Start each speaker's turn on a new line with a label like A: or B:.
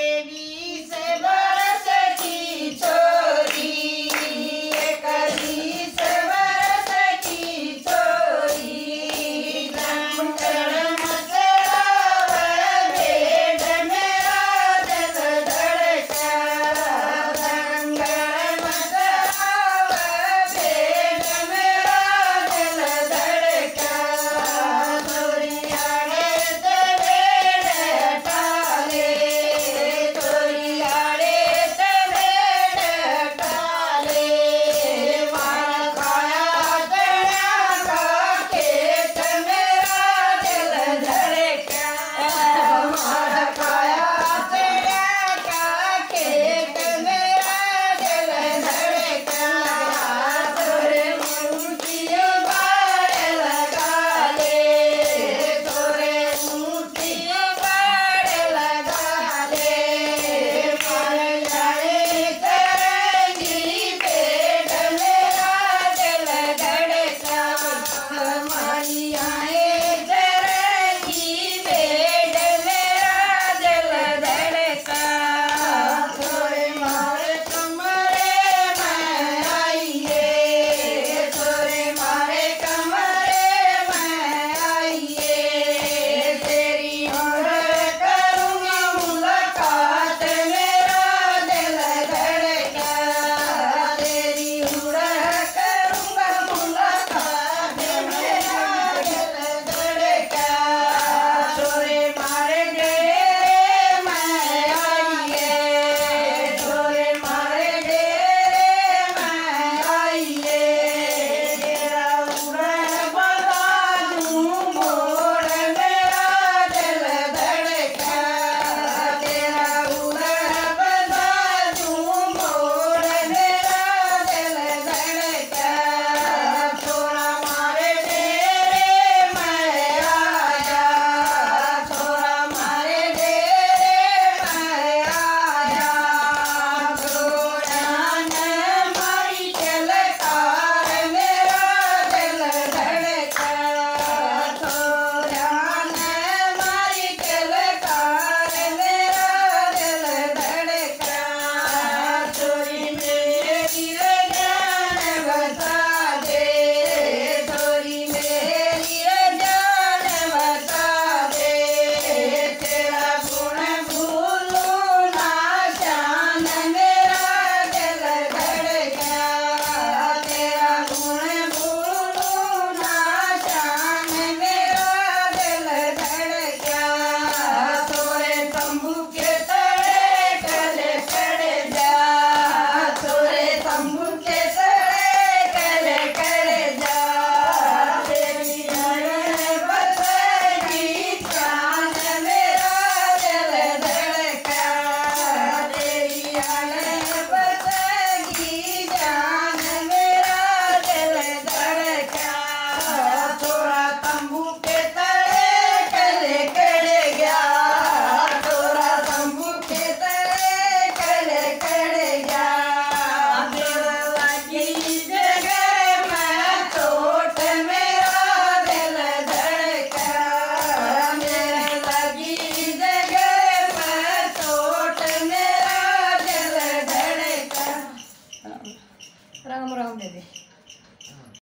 A: baby